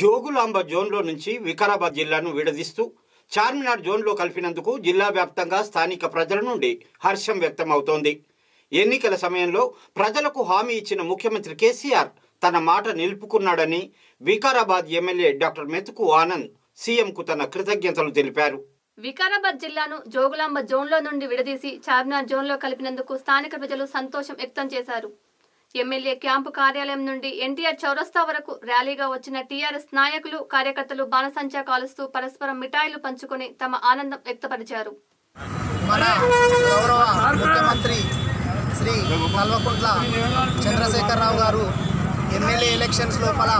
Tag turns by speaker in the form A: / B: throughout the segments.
A: జోగులాంబ జోన్లో నుంచి వికారాబాద్ జిల్లాను విడదీస్తూ చార్మినార్ జోన్లో కలిపినందుకు జిల్లా వ్యాప్తంగా స్థానిక ప్రజల నుండి హర్షం వ్యక్తమవుతోంది. ఎన్నికల సమయంలో ప్రజలకు హామీ ఇచ్చిన ముఖ్యమంత్రి కేసీఆర్ తన మాట నిలుపుకున్నాడని వికారాబాద్ ఎమ్మెల్యే డాక్టర్ మెతుకు ఆనంద్ సీఎంకు తన కృతజ్ఞతలు తెలిపారు.
B: వికారాబాద్ జిల్లాను జోగులాంబ జోన్లో నుండి విడదీసి చార్మినార్ జోన్లో కలిపినందుకు స్థానిక ప్రజలు సంతోషం వ్యక్తం చేశారు. ఎమ్మెల్యే క్యాంపు కార్యాలయం నుండి ఎన్టీఆర్ చౌరస్తా వరకు ర్యాలీగా వచ్చిన టీఆర్ఎస్ నాయకులు కార్యకర్తలు బాణసంచా కాలుస్తూ పరస్పరం మిఠాయిలు పంచుకొని తమ ఆనందం వ్యక్తపరిచారు.
C: మన గౌరవ ముఖ్యమంత్రి శ్రీ కల్వకుంట్ల చంద్రశేఖరరావు గారు ఎమ్మెల్యే ఎలక్షన్స్ లోపల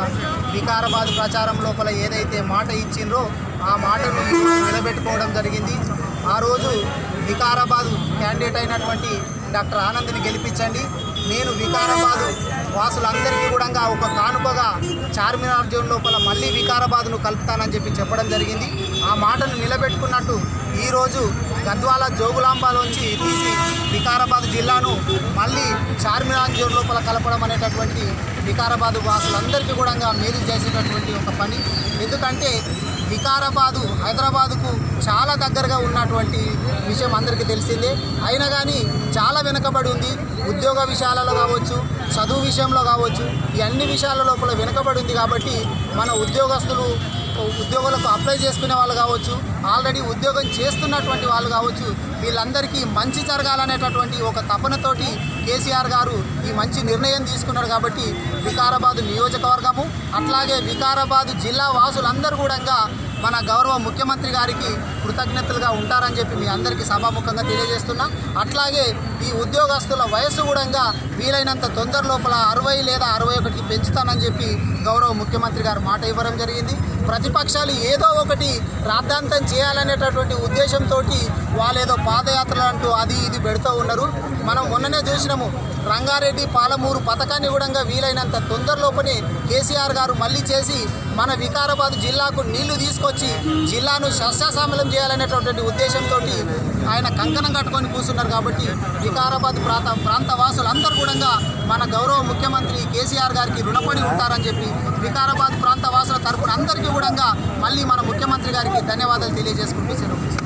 C: వికారాబాద్ ప్రచారం లోపల ఏదైతే మాట ఇచ్చిండ్రో ఆ మాటను నిలబెట్టుకోవడం జరిగింది. ఆ రోజు వికారాబాద్ క్యాండిడేట్ అయినటువంటి డాక్టర్ ఆనంద్ని గెలిపించండి. నేను వికారాబాదు వాసులందరికీ కూడా ఒక కానుకగా చార్మినార్ జోన్ లోపల మళ్ళీ వికారాబాద్ను కలుపుతానని చెప్పి చెప్పడం జరిగింది. ఆ మాటను నిలబెట్టుకున్నట్టు ఈరోజు గద్వాల జోగులాంబాలోంచి తీసి వికారాబాద్ జిల్లాను మళ్ళీ చార్మినార్ జోన్ లోపల కలపడం అనేటటువంటి వికారాబాదు వాసులందరికీ కూడా మేలు చేసేటటువంటి ఒక పని. ఎందుకంటే వికారాబాదు హైదరాబాదుకు చాలా దగ్గరగా ఉన్నటువంటి విషయం అందరికీ తెలిసిందే. అయినా కానీ చాలా వెనుకబడి ఉంది. ఉద్యోగ విషయాలలో కావచ్చు చదువు విషయంలో కావచ్చు ఈ అన్ని విషయాల లోపల వెనుకబడి ఉంది కాబట్టి మన ఉద్యోగస్తులు ఉద్యోగులకు అప్లై చేసుకునే వాళ్ళు కావచ్చు ఆల్రెడీ ఉద్యోగం చేస్తున్నటువంటి వాళ్ళు కావచ్చు వీళ్ళందరికీ మంచి జరగాలనేటటువంటి ఒక తపనతోటి కేసీఆర్ గారు ఈ మంచి నిర్ణయం తీసుకున్నారు కాబట్టి వికారాబాద్ నియోజకవర్గము అట్లాగే వికారాబాద్ జిల్లా వాసులందరూ కూడా మన గౌరవ ముఖ్యమంత్రి గారికి కృతజ్ఞతలుగా ఉంటారని చెప్పి మీ అందరికీ సభాముఖంగా తెలియజేస్తున్నా. అట్లాగే ఈ ఉద్యోగస్తుల వయసు కూడా వీలైనంత తొందర లోపల అరవై లేదా అరవై ఒకటికి పెంచుతానని చెప్పి గౌరవ ముఖ్యమంత్రి గారు మాట ఇవ్వడం జరిగింది. ప్రతిపక్షాలు ఏదో ఒకటి రాద్ధాంతం చేయాలనేటటువంటి ఉద్దేశంతో వాళ్ళేదో పాదయాత్రలు అంటూ అది ఇది పెడుతూ ఉన్నారు. మనం మొన్ననే చూసినాము రంగారెడ్డి పాలమూరు పథకాన్ని కూడా వీలైనంత తొందరలోపనే కేసీఆర్ గారు మళ్ళీ చేసి మన వికారాబాద్ జిల్లాకు నీళ్ళు తీసుకొచ్చి జిల్లాను సస్యశ్యామలం చేయాలనేటటువంటి ఉద్దేశంతో ఆయన కంకణం కట్టుకొని కూర్చున్నారు కాబట్టి వికారాబాద్ ప్రాంత ప్రాంత వాసులందరూ కూడా మన గౌరవ ముఖ్యమంత్రి కేసీఆర్ గారికి రుణపడి ఉంటారని చెప్పి వికారాబాద్ ప్రాంత వాసుల తరపున అందరికీ కూడా మళ్ళీ మన ముఖ్యమంత్రి గారికి ధన్యవాదాలు తెలియజేసుకుంటూ సెలవు